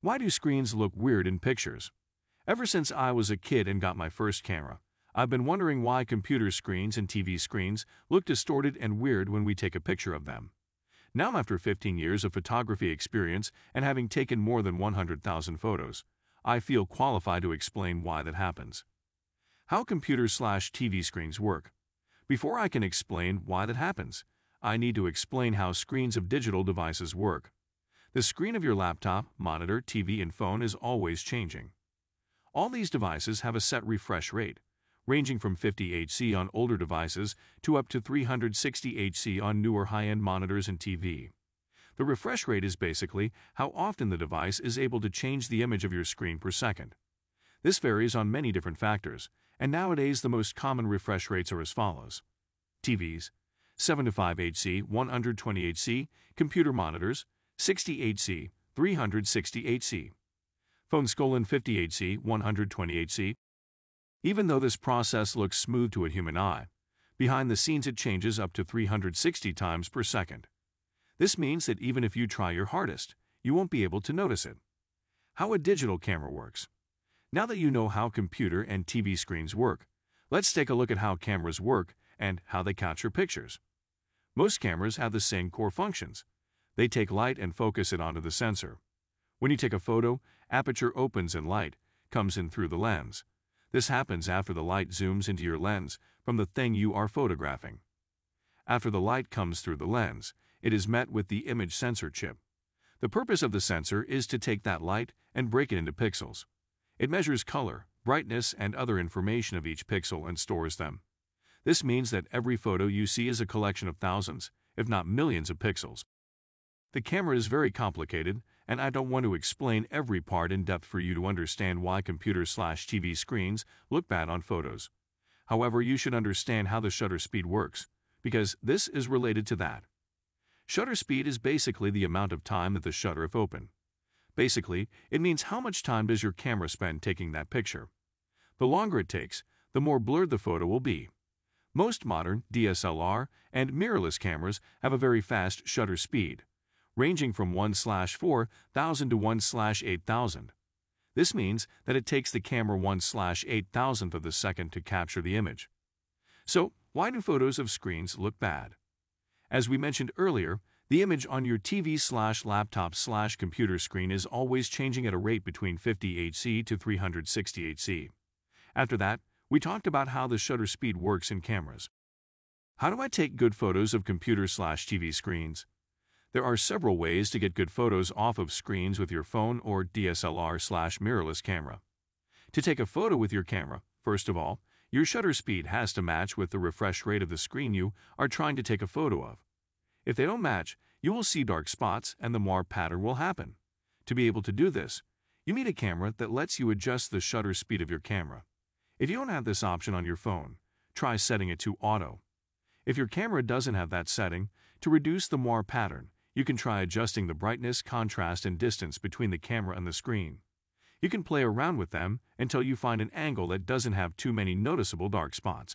Why do screens look weird in pictures? Ever since I was a kid and got my first camera, I've been wondering why computer screens and TV screens look distorted and weird when we take a picture of them. Now, after 15 years of photography experience and having taken more than 100,000 photos, I feel qualified to explain why that happens. How computer slash TV screens work. Before I can explain why that happens, I need to explain how screens of digital devices work. The screen of your laptop, monitor, TV, and phone is always changing. All these devices have a set refresh rate, ranging from 50 Hz on older devices to up to 360 Hz on newer high-end monitors and TV. The refresh rate is basically how often the device is able to change the image of your screen per second. This varies on many different factors, and nowadays the most common refresh rates are as follows. TVs, 75 Hz, 120 Hz, computer monitors, 60 Hz, 360 Hz. Phones colon 50 Hz, 120 Hz. Even though this process looks smooth to a human eye, behind the scenes it changes up to 360 times per second. This means that even if you try your hardest, you won't be able to notice it. How a digital camera works. Now that you know how computer and TV screens work, let's take a look at how cameras work and how they capture pictures. Most cameras have the same core functions, they take light and focus it onto the sensor. When you take a photo, aperture opens and light comes in through the lens. This happens after the light zooms into your lens from the thing you are photographing. After the light comes through the lens, it is met with the image sensor chip. The purpose of the sensor is to take that light and break it into pixels. It measures color, brightness, and other information of each pixel and stores them. This means that every photo you see is a collection of thousands, if not millions of pixels. The camera is very complicated, and I don't want to explain every part in depth for you to understand why computer slash TV screens look bad on photos. However, you should understand how the shutter speed works, because this is related to that. Shutter speed is basically the amount of time that the shutter is open. Basically, it means how much time does your camera spend taking that picture. The longer it takes, the more blurred the photo will be. Most modern DSLR and mirrorless cameras have a very fast shutter speed, ranging from 1-4,000 to 1-8,000. This means that it takes the camera 1 slash 8000th of the second to capture the image. So, why do photos of screens look bad? As we mentioned earlier, the image on your TV slash laptop slash computer screen is always changing at a rate between 50 Hz to 360 Hz. After that, we talked about how the shutter speed works in cameras. How do I take good photos of computer slash TV screens? There are several ways to get good photos off of screens with your phone or DSLR slash mirrorless camera. To take a photo with your camera, first of all, your shutter speed has to match with the refresh rate of the screen you are trying to take a photo of. If they don't match, you will see dark spots and the Moire pattern will happen. To be able to do this, you need a camera that lets you adjust the shutter speed of your camera. If you don't have this option on your phone, try setting it to auto. If your camera doesn't have that setting, to reduce the Moire pattern, you can try adjusting the brightness, contrast, and distance between the camera and the screen. You can play around with them until you find an angle that doesn't have too many noticeable dark spots.